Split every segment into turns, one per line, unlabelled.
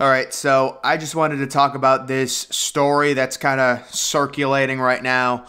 All right, so I just wanted to talk about this story that's kind of circulating right now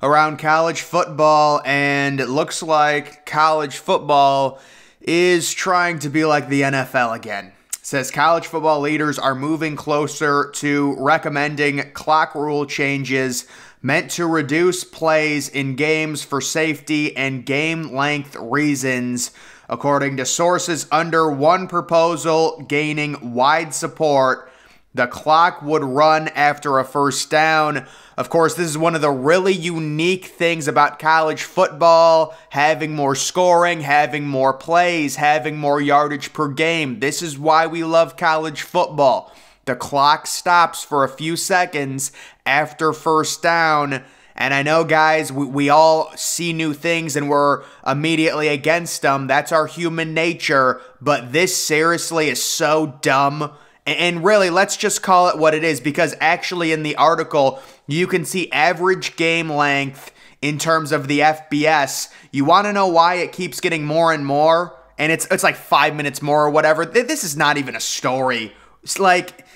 around college football, and it looks like college football is trying to be like the NFL again. Says college football leaders are moving closer to recommending clock rule changes meant to reduce plays in games for safety and game length reasons According to sources under one proposal gaining wide support, the clock would run after a first down. Of course, this is one of the really unique things about college football having more scoring, having more plays, having more yardage per game. This is why we love college football. The clock stops for a few seconds after first down and I know, guys, we, we all see new things and we're immediately against them. That's our human nature. But this seriously is so dumb. And really, let's just call it what it is because actually, in the article, you can see average game length in terms of the FBS. You want to know why it keeps getting more and more? And it's it's like five minutes more or whatever. This is not even a story. It's like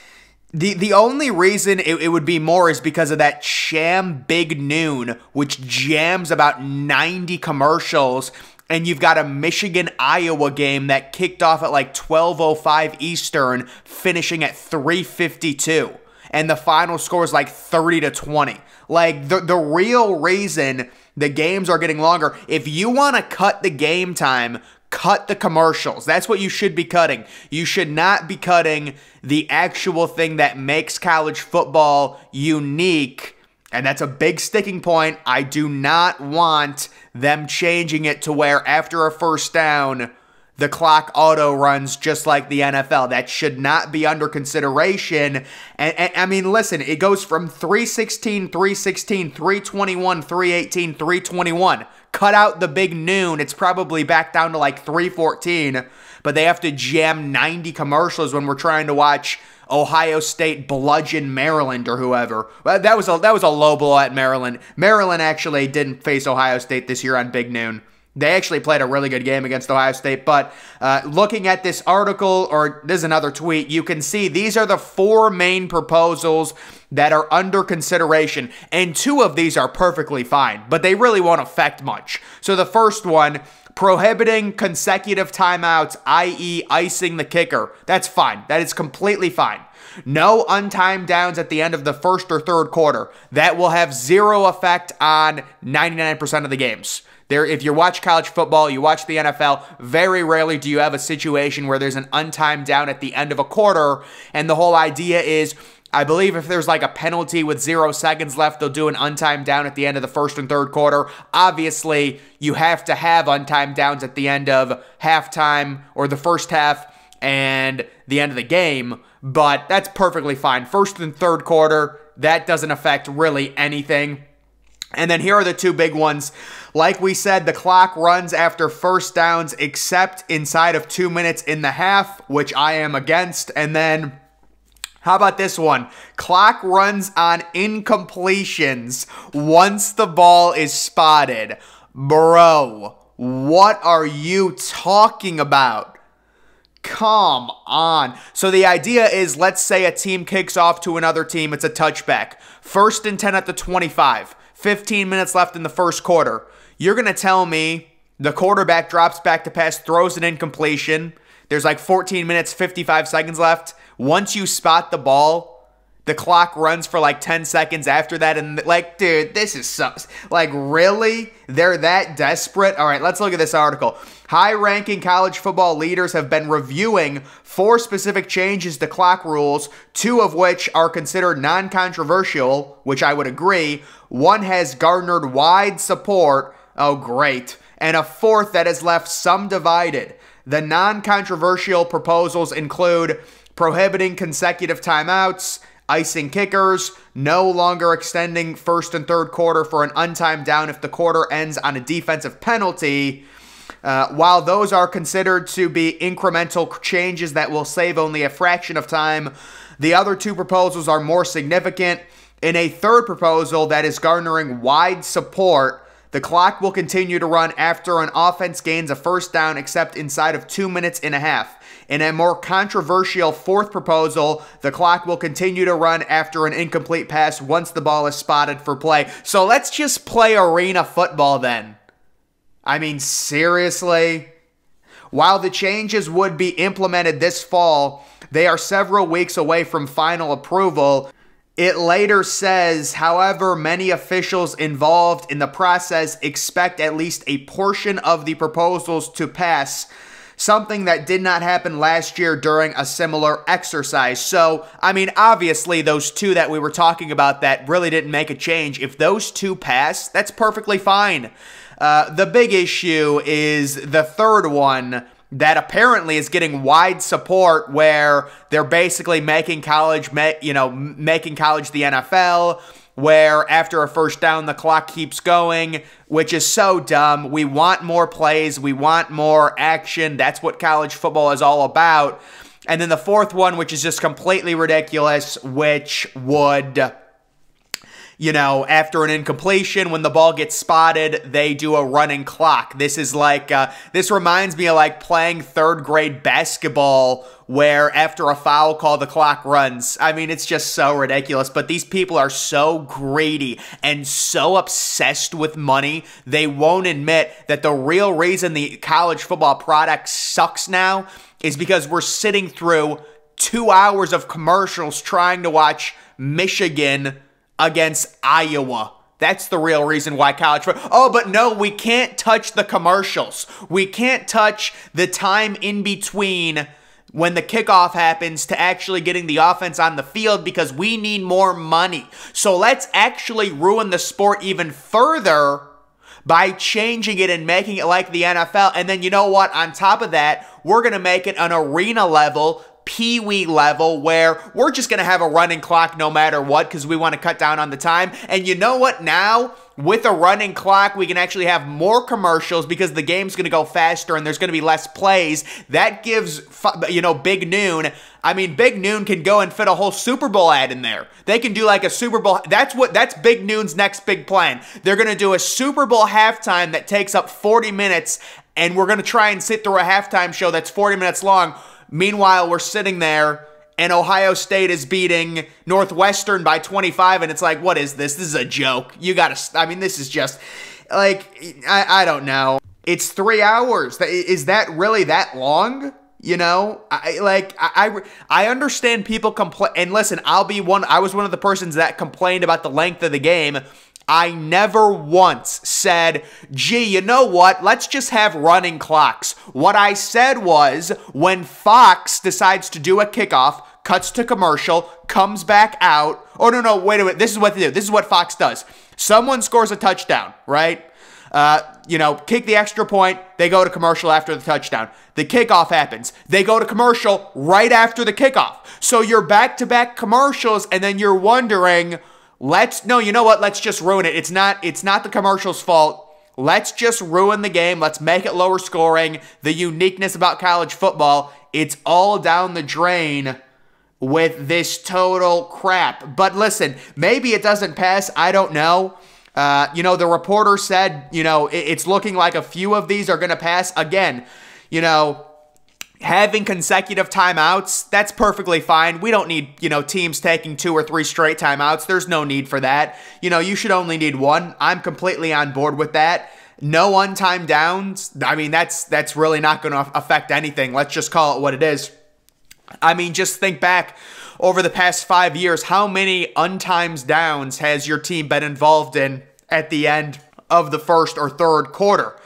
the the only reason it, it, would be more is because of that sham Big Noon, which jams about 90 commercials, and you've got a Michigan Iowa game that kicked off at like 12:05 Eastern, finishing at 3:52, and the final score is like 30 to 20. Like the the real reason the games are getting longer, if you want to cut the game time, cut the commercials. That's what you should be cutting. You should not be cutting the actual thing that makes college football unique. And that's a big sticking point. I do not want them changing it to where after a first down, the clock auto runs just like the NFL. That should not be under consideration. And, and, I mean, listen, it goes from 316, 316, 321, 318, 321. Cut out the big noon. It's probably back down to like 314, but they have to jam 90 commercials when we're trying to watch Ohio State bludgeon Maryland or whoever. That was a that was a low blow at Maryland. Maryland actually didn't face Ohio State this year on Big Noon. They actually played a really good game against Ohio State. But uh, looking at this article, or there's another tweet, you can see these are the four main proposals that are under consideration. And two of these are perfectly fine, but they really won't affect much. So the first one, prohibiting consecutive timeouts, i.e., icing the kicker. That's fine. That is completely fine. No untimed downs at the end of the first or third quarter. That will have zero effect on 99% of the games. There, if you watch college football, you watch the NFL, very rarely do you have a situation where there's an untimed down at the end of a quarter. And the whole idea is I believe if there's like a penalty with zero seconds left, they'll do an untimed down at the end of the first and third quarter. Obviously, you have to have untimed downs at the end of halftime or the first half and the end of the game, but that's perfectly fine. First and third quarter, that doesn't affect really anything. And then here are the two big ones. Like we said, the clock runs after first downs except inside of two minutes in the half, which I am against. And then how about this one? Clock runs on incompletions once the ball is spotted. Bro, what are you talking about? Come on. So the idea is let's say a team kicks off to another team, it's a touchback. First and 10 at the 25. 15 minutes left in the first quarter. You're going to tell me the quarterback drops back to pass, throws an incompletion. There's like 14 minutes, 55 seconds left. Once you spot the ball, the clock runs for like 10 seconds after that. And like, dude, this is so, like, really? They're that desperate? All right, let's look at this article. High ranking college football leaders have been reviewing four specific changes to clock rules, two of which are considered non controversial, which I would agree. One has garnered wide support. Oh, great. And a fourth that has left some divided. The non controversial proposals include prohibiting consecutive timeouts, icing kickers, no longer extending first and third quarter for an untimed down if the quarter ends on a defensive penalty uh, while those are considered to be incremental changes that will save only a fraction of time, the other two proposals are more significant. In a third proposal that is garnering wide support, the clock will continue to run after an offense gains a first down except inside of two minutes and a half. In a more controversial fourth proposal, the clock will continue to run after an incomplete pass once the ball is spotted for play. So let's just play arena football then. I mean, seriously? While the changes would be implemented this fall, they are several weeks away from final approval. It later says, however, many officials involved in the process expect at least a portion of the proposals to pass, something that did not happen last year during a similar exercise. So, I mean, obviously, those two that we were talking about that really didn't make a change, if those two pass, that's perfectly fine. Uh, the big issue is the third one that apparently is getting wide support where they're basically making college, you know, making college the NFL where after a first down the clock keeps going, which is so dumb. We want more plays, we want more action. That's what college football is all about. And then the fourth one, which is just completely ridiculous, which would you know, after an incompletion, when the ball gets spotted, they do a running clock. This is like, uh, this reminds me of like playing third grade basketball where after a foul call, the clock runs. I mean, it's just so ridiculous. But these people are so greedy and so obsessed with money, they won't admit that the real reason the college football product sucks now is because we're sitting through two hours of commercials trying to watch Michigan against Iowa. That's the real reason why college football. Oh, but no, we can't touch the commercials. We can't touch the time in between when the kickoff happens to actually getting the offense on the field because we need more money. So let's actually ruin the sport even further by changing it and making it like the NFL. And then you know what? On top of that, we're going to make it an arena level Pee Wee level where we're just going to have a running clock no matter what because we want to cut down on the time. And you know what? Now, with a running clock, we can actually have more commercials because the game's going to go faster and there's going to be less plays. That gives, you know, Big Noon. I mean, Big Noon can go and fit a whole Super Bowl ad in there. They can do like a Super Bowl. That's what, that's Big Noon's next big plan. They're going to do a Super Bowl halftime that takes up 40 minutes and we're going to try and sit through a halftime show that's 40 minutes long Meanwhile, we're sitting there and Ohio State is beating Northwestern by 25, and it's like, what is this? This is a joke. You gotta, I mean, this is just, like, I, I don't know. It's three hours. Is that really that long? You know, I like I I understand people complain. And listen, I'll be one. I was one of the persons that complained about the length of the game I never once said, gee, you know what? Let's just have running clocks. What I said was when Fox decides to do a kickoff, cuts to commercial, comes back out. Oh, no, no, wait a minute. This is what they do. This is what Fox does. Someone scores a touchdown, right? Uh, you know, kick the extra point, they go to commercial after the touchdown. The kickoff happens. They go to commercial right after the kickoff. So you're back to back commercials, and then you're wondering, Let's no, you know what? Let's just ruin it. It's not it's not the commercial's fault. Let's just ruin the game. Let's make it lower scoring. The uniqueness about college football, it's all down the drain with this total crap. But listen, maybe it doesn't pass. I don't know. Uh, you know, the reporter said, you know, it's looking like a few of these are going to pass. Again, you know, having consecutive timeouts, that's perfectly fine. We don't need, you know, teams taking two or three straight timeouts. There's no need for that. You know, you should only need one. I'm completely on board with that. No untimed downs. I mean, that's that's really not going to affect anything. Let's just call it what it is. I mean, just think back over the past 5 years, how many untimes downs has your team been involved in at the end of the first or third quarter?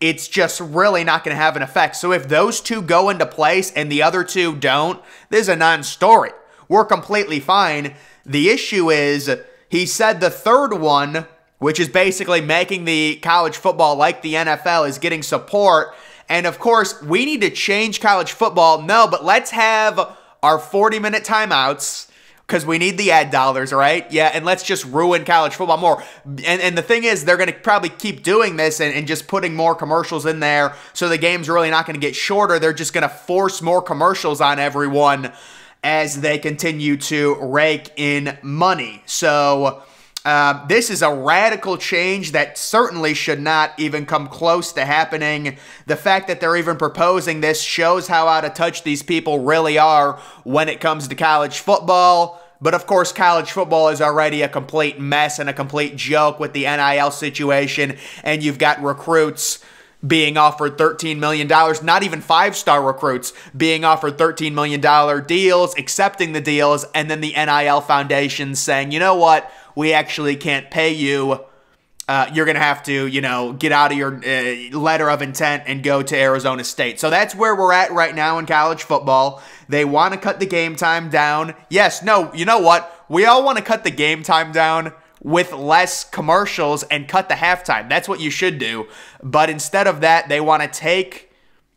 it's just really not going to have an effect. So if those two go into place and the other two don't, this is a non story. We're completely fine. The issue is, he said the third one, which is basically making the college football like the NFL, is getting support. And of course, we need to change college football. No, but let's have our 40 minute timeouts because we need the ad dollars, right? Yeah, and let's just ruin college football more. And, and the thing is, they're going to probably keep doing this and, and just putting more commercials in there, so the game's really not going to get shorter. They're just going to force more commercials on everyone as they continue to rake in money. So, Uh, this is a radical change that certainly should not even come close to happening. The fact that they're even proposing this shows how out of touch these people really are when it comes to college football. But of course, college football is already a complete mess and a complete joke with the NIL situation, and you've got recruits being offered $13 million, not even five star recruits being offered $13 million deals, accepting the deals, and then the NIL Foundation saying, you know what, we actually can't pay you. Uh, you're going to have to, you know, get out of your uh, letter of intent and go to Arizona State. So that's where we're at right now in college football. They want to cut the game time down. Yes, no, you know what? We all want to cut the game time down with less commercials and cut the halftime. That's what you should do. But instead of that, they want to take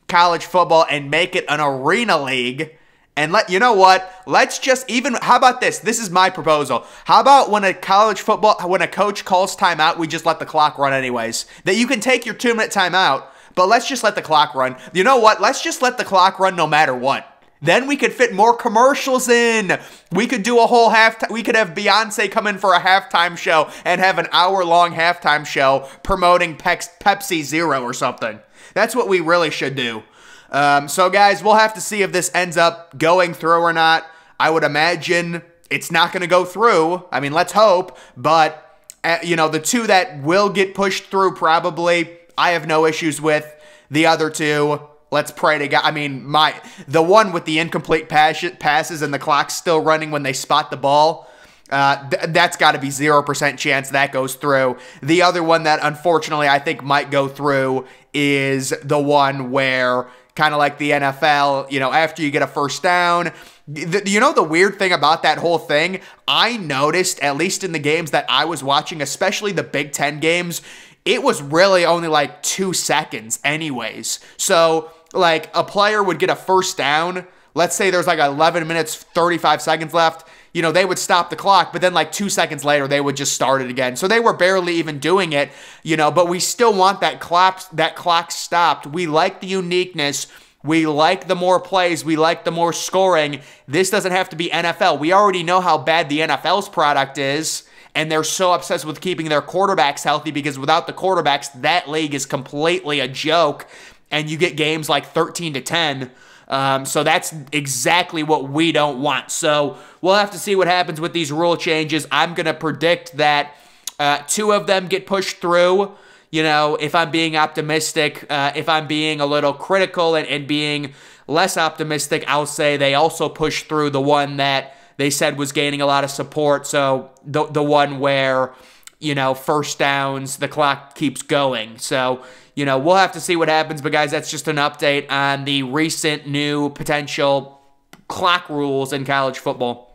college football and make it an arena league. And let you know what? Let's just even how about this? This is my proposal. How about when a college football when a coach calls timeout, we just let the clock run anyways. That you can take your 2-minute timeout, but let's just let the clock run. You know what? Let's just let the clock run no matter what. Then we could fit more commercials in. We could do a whole half. We could have Beyonce come in for a halftime show and have an hour long halftime show promoting Pepsi Zero or something. That's what we really should do. Um, so, guys, we'll have to see if this ends up going through or not. I would imagine it's not going to go through. I mean, let's hope. But, uh, you know, the two that will get pushed through probably, I have no issues with. The other two, Let's pray to God. I mean, my the one with the incomplete pass, passes and the clock still running when they spot the ball. Uh, th- that's got to be 0% chance that goes through. The other one that unfortunately I think might go through is the one where, kind of like the NFL, you know, after you get a first down, the, you know the weird thing about that whole thing? I noticed, at least in the games that I was watching, especially the Big Ten games, it was really only like two seconds, anyways. So like a player would get a first down. Let's say there's like 11 minutes, 35 seconds left. You know, they would stop the clock, but then like two seconds later, they would just start it again. So they were barely even doing it, you know, but we still want that clock, that clock stopped. We like the uniqueness. We like the more plays. We like the more scoring. This doesn't have to be NFL. We already know how bad the NFL's product is and they're so obsessed with keeping their quarterbacks healthy because without the quarterbacks, that league is completely a joke and you get games like 13 to 10. Um, so that's exactly what we don't want. So we'll have to see what happens with these rule changes. I'm going to predict that uh, two of them get pushed through. You know, if I'm being optimistic, uh, if I'm being a little critical and, and being less optimistic, I'll say they also push through the one that they said was gaining a lot of support. So the, the one where, you know, first downs, the clock keeps going. So you know, we'll have to see what happens. But, guys, that's just an update on the recent new potential clock rules in college football.